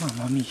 まあ、もみ。